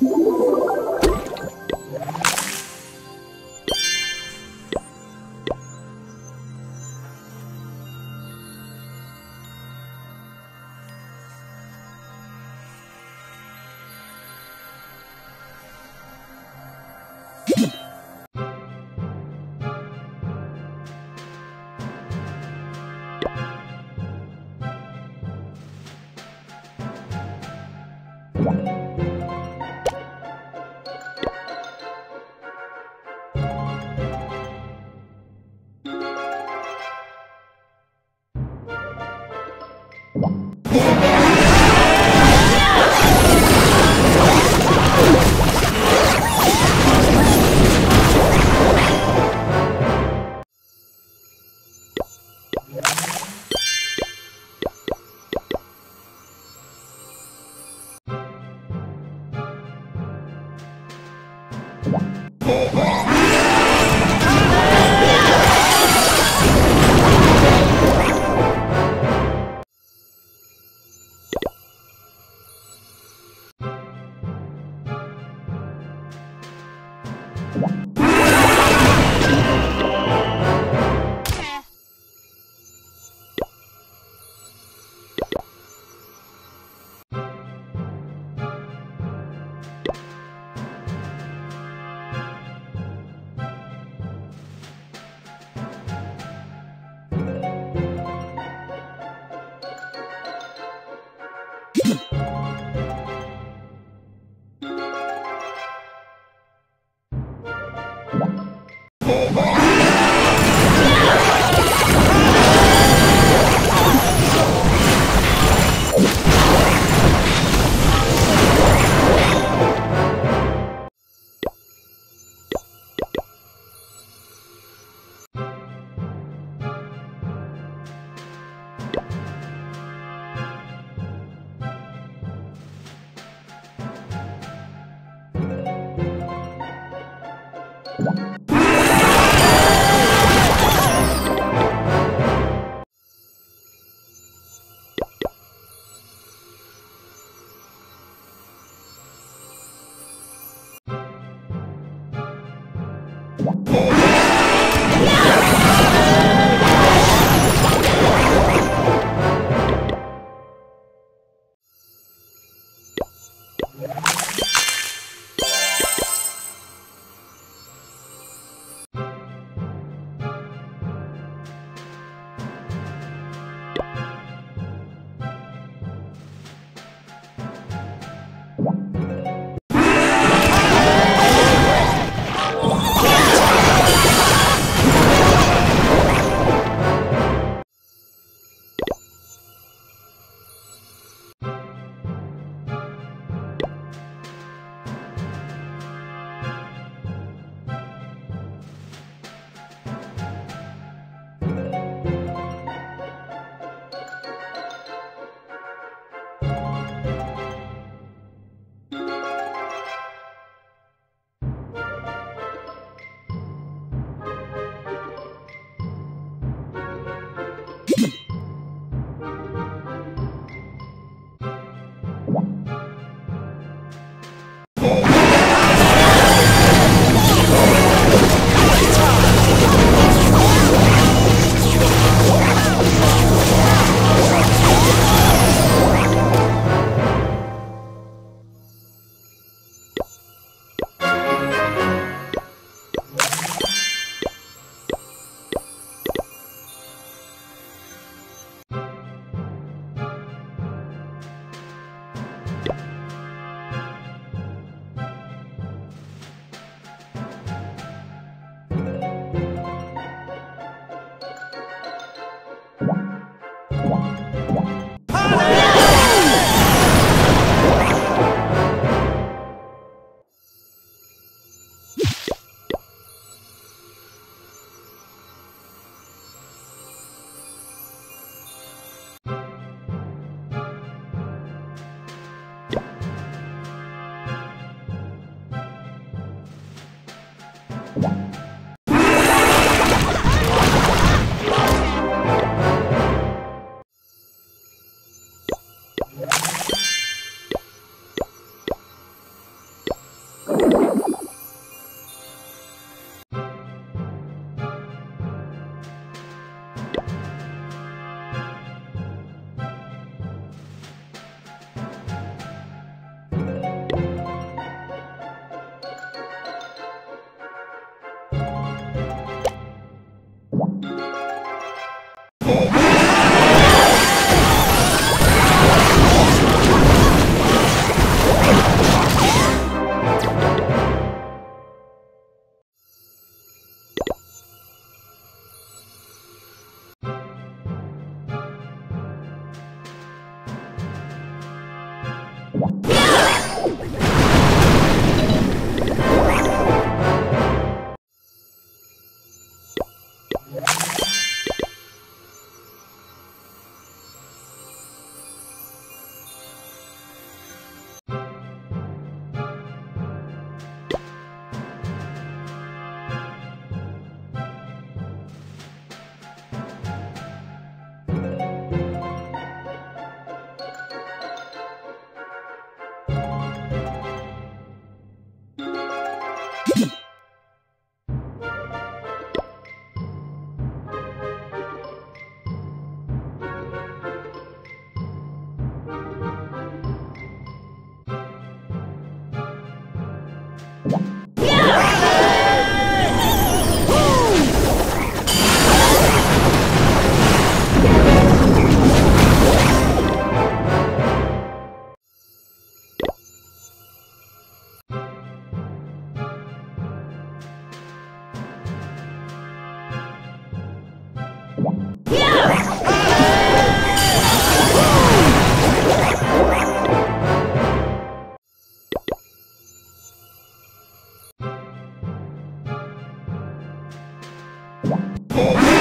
you Oh, Oh.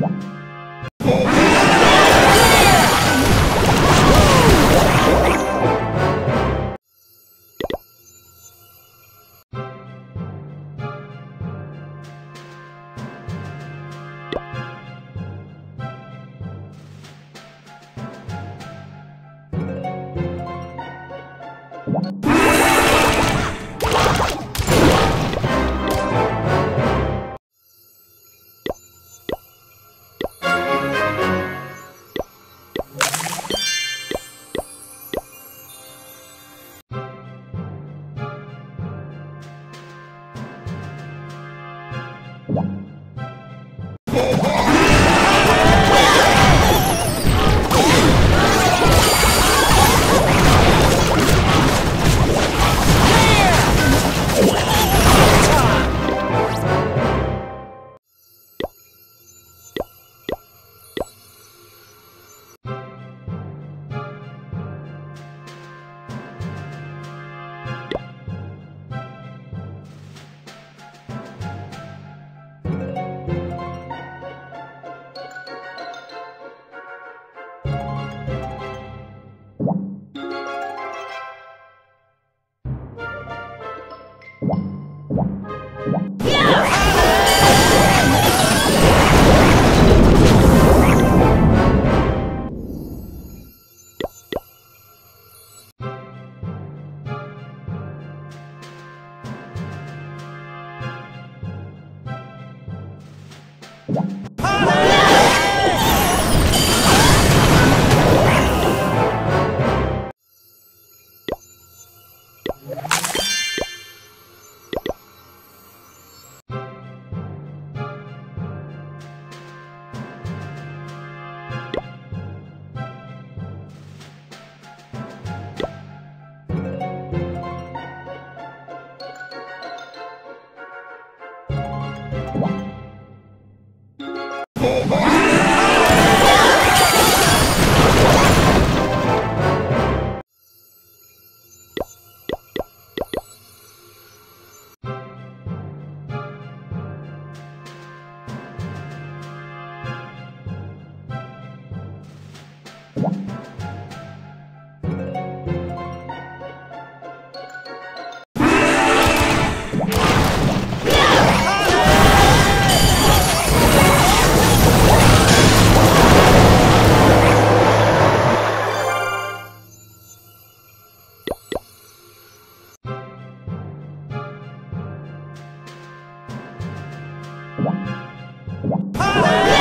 Bye. Hey!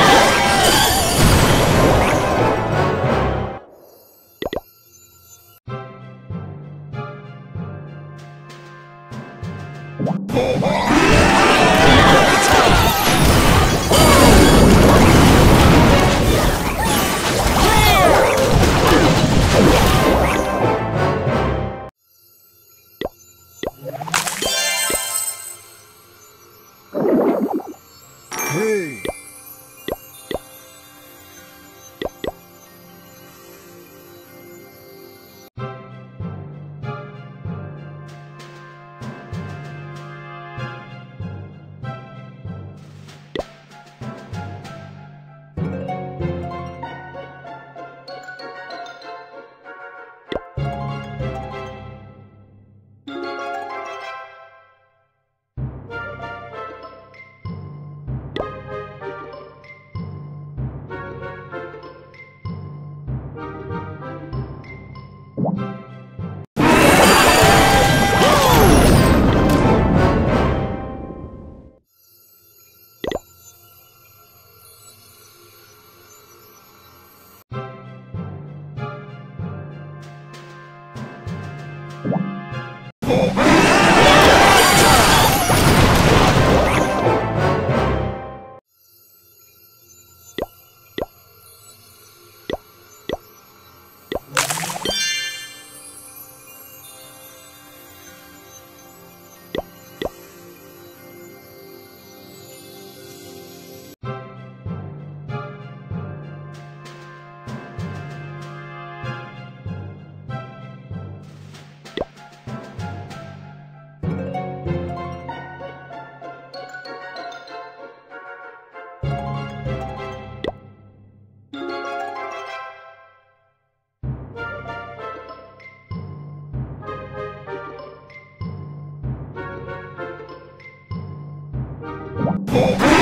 Hey!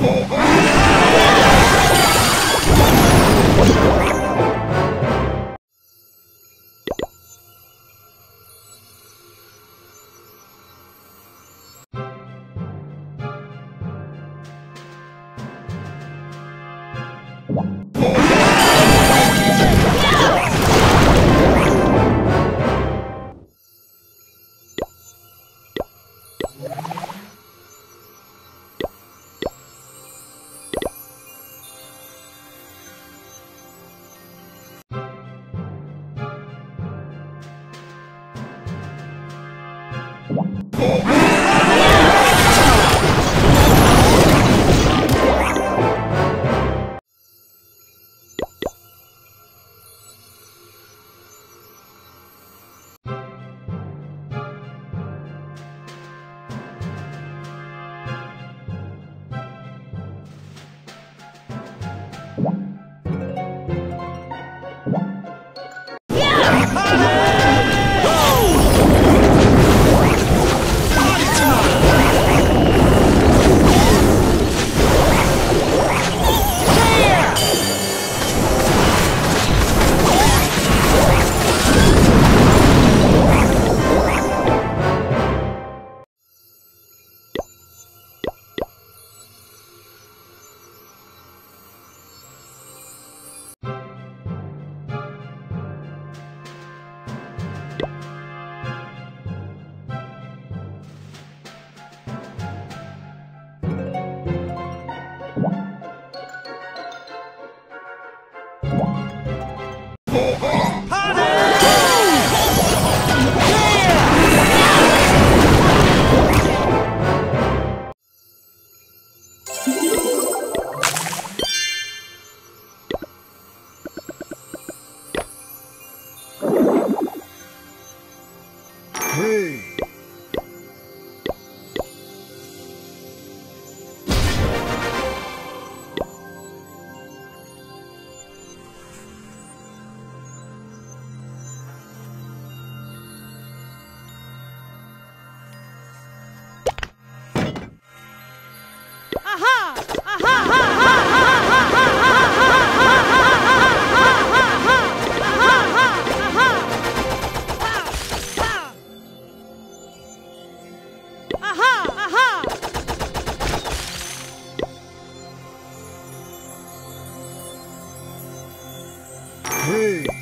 Oh, Oh! Oh, Hey!